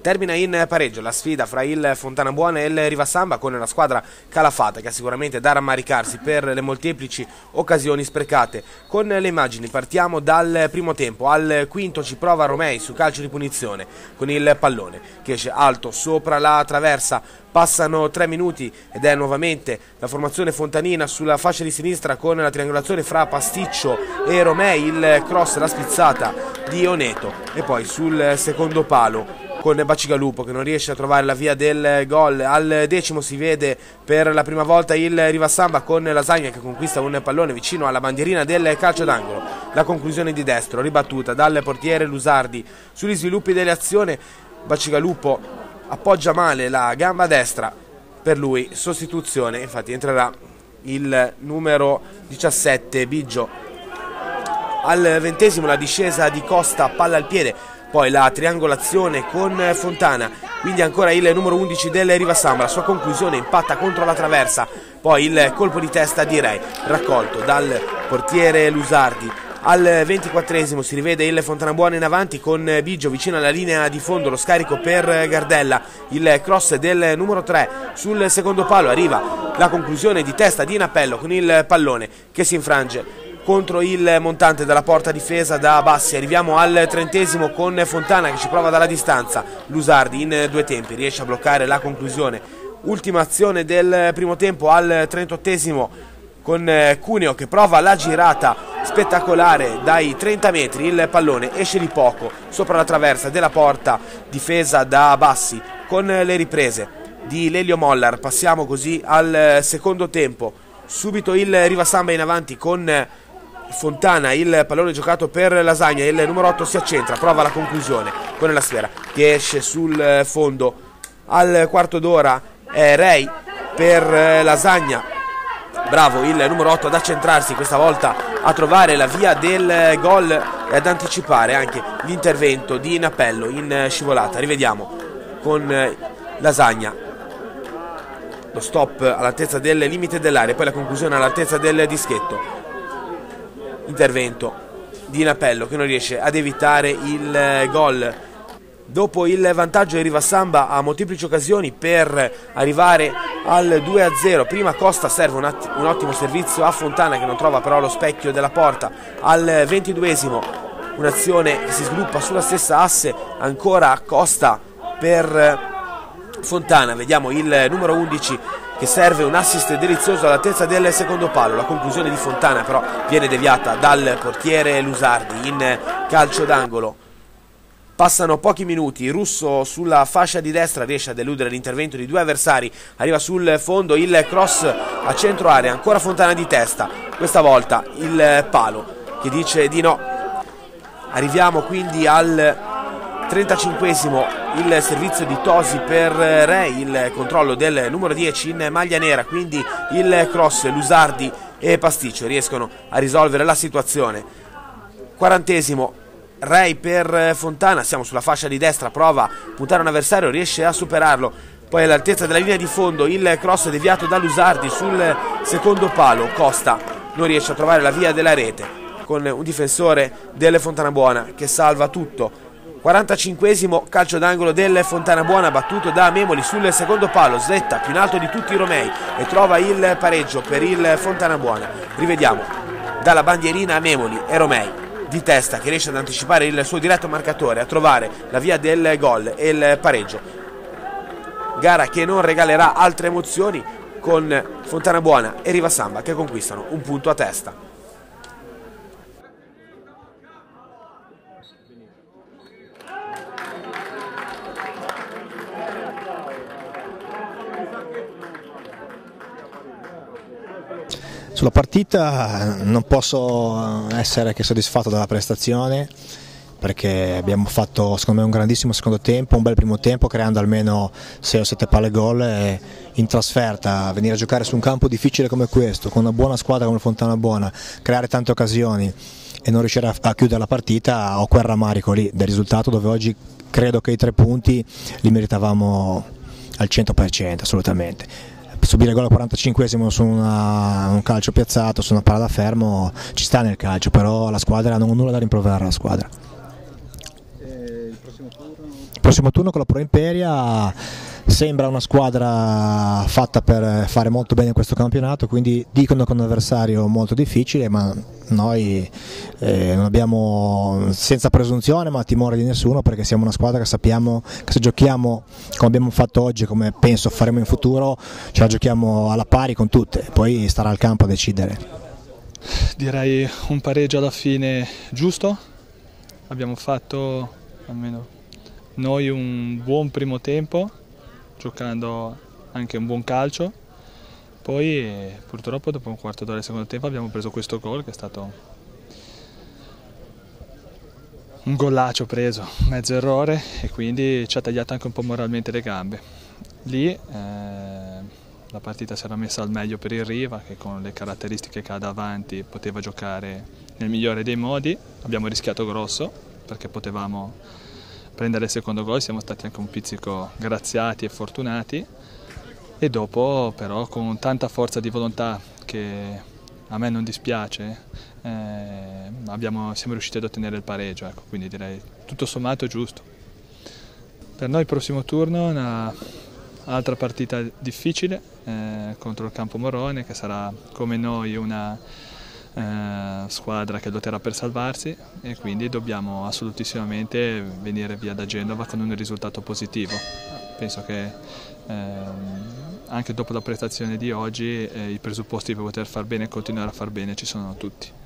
Termina in pareggio la sfida fra il Fontana Buona e il Rivasamba con la squadra Calafata che ha sicuramente da rammaricarsi per le molteplici occasioni sprecate. Con le immagini partiamo dal primo tempo, al quinto ci prova Romei su calcio di punizione con il pallone che esce alto sopra la traversa, passano tre minuti ed è nuovamente la formazione fontanina sulla fascia di sinistra con la triangolazione fra Pasticcio e Romei, il cross, la spizzata di Oneto e poi sul secondo palo con Bacigalupo che non riesce a trovare la via del gol. Al decimo si vede per la prima volta il Rivassamba con Lasagna che conquista un pallone vicino alla bandierina del calcio d'angolo. La conclusione di destro, ribattuta dal portiere Lusardi. Sugli sviluppi dell'azione Bacigalupo appoggia male la gamba destra. Per lui sostituzione, infatti entrerà il numero 17 Biggio. Al ventesimo la discesa di Costa, palla al piede poi la triangolazione con Fontana, quindi ancora il numero 11 del Rivasamba, la sua conclusione impatta contro la traversa, poi il colpo di testa di Rei, raccolto dal portiere Lusardi. Al 24 si rivede il Fontanabuona in avanti con Biggio vicino alla linea di fondo, lo scarico per Gardella, il cross del numero 3 sul secondo palo, arriva la conclusione di testa di Inappello con il pallone che si infrange contro il montante dalla porta difesa da Bassi. Arriviamo al trentesimo con Fontana che ci prova dalla distanza. Lusardi in due tempi riesce a bloccare la conclusione. Ultima azione del primo tempo al trentottesimo con Cuneo che prova la girata spettacolare dai 30 metri. Il pallone esce di poco sopra la traversa della porta difesa da Bassi con le riprese di Lelio Mollar. Passiamo così al secondo tempo. Subito il Rivasamba in avanti con Fontana, il pallone giocato per Lasagna, il numero 8 si accentra, prova la conclusione con la sfera che esce sul fondo. Al quarto d'ora è Rei per Lasagna, bravo il numero 8 ad accentrarsi questa volta a trovare la via del gol e ad anticipare anche l'intervento di Napello in scivolata. Rivediamo con Lasagna lo stop all'altezza del limite dell'area, poi la conclusione all'altezza del dischetto intervento di Napello che non riesce ad evitare il eh, gol. Dopo il vantaggio arriva Samba a molteplici occasioni per arrivare al 2-0. Prima Costa serve un, un, ottimo servizio a Fontana che non trova però lo specchio della porta. Al 22esimo un'azione che si sviluppa sulla stessa asse, ancora Costa per eh, Fontana. Vediamo il numero 11 che serve un assist delizioso all'altezza del secondo palo. La conclusione di Fontana però viene deviata dal portiere Lusardi in calcio d'angolo. Passano pochi minuti, Russo sulla fascia di destra riesce a deludere l'intervento di due avversari, arriva sul fondo il cross a centro area, ancora Fontana di testa, questa volta il palo che dice di no. Arriviamo quindi al 35esimo il servizio di Tosi per Rei, il controllo del numero 10 in maglia nera, quindi il cross, Lusardi e Pasticcio riescono a risolvere la situazione. Quarantesimo Rei per Fontana, siamo sulla fascia di destra, prova a puntare un avversario, riesce a superarlo. Poi all'altezza della linea di fondo il cross deviato da Lusardi sul secondo palo, Costa non riesce a trovare la via della rete con un difensore delle Fontana Buona che salva tutto 45esimo calcio d'angolo del Fontana Buona battuto da Memoli sul secondo palo, sletta più in alto di tutti i Romei e trova il pareggio per il Fontana Buona. Rivediamo dalla bandierina Memoli e Romei di testa che riesce ad anticipare il suo diretto marcatore a trovare la via del gol e il pareggio. Gara che non regalerà altre emozioni con Fontana Buona e Riva Samba che conquistano un punto a testa. Sulla partita non posso essere che soddisfatto dalla prestazione perché abbiamo fatto secondo me un grandissimo secondo tempo, un bel primo tempo creando almeno 6 o 7 palle gol in trasferta venire a giocare su un campo difficile come questo, con una buona squadra come Fontana Buona, creare tante occasioni e non riuscire a chiudere la partita ho quel rammarico lì del risultato dove oggi credo che i tre punti li meritavamo al 100% assolutamente subire gol al 45esimo su una, un calcio piazzato, su una palla da fermo, ci sta nel calcio, però la squadra non ho nulla da rimproverare alla squadra. il prossimo turno? prossimo turno con la Pro Imperia sembra una squadra fatta per fare molto bene questo campionato, quindi dicono che è un avversario molto difficile, ma noi eh, non abbiamo senza presunzione ma timore di nessuno perché siamo una squadra che sappiamo che se giochiamo come abbiamo fatto oggi, come penso faremo in futuro, ce la giochiamo alla pari con tutte, poi starà al campo a decidere. Direi un pareggio alla fine giusto, abbiamo fatto almeno noi un buon primo tempo giocando anche un buon calcio poi purtroppo dopo un quarto d'ora del secondo tempo abbiamo preso questo gol che è stato un gollaccio preso, mezzo errore e quindi ci ha tagliato anche un po' moralmente le gambe. Lì eh, la partita si era messa al meglio per il Riva che con le caratteristiche che ha davanti poteva giocare nel migliore dei modi, abbiamo rischiato grosso perché potevamo prendere il secondo gol, siamo stati anche un pizzico graziati e fortunati e dopo però con tanta forza di volontà che a me non dispiace eh, abbiamo, siamo riusciti ad ottenere il pareggio, ecco, quindi direi tutto sommato giusto. Per noi il prossimo turno è un'altra partita difficile eh, contro il Campo Morone che sarà come noi una eh, squadra che lotterà per salvarsi e quindi dobbiamo assolutissimamente venire via da Genova con un risultato positivo. Penso che ehm, anche dopo la prestazione di oggi eh, i presupposti per poter far bene e continuare a far bene ci sono tutti.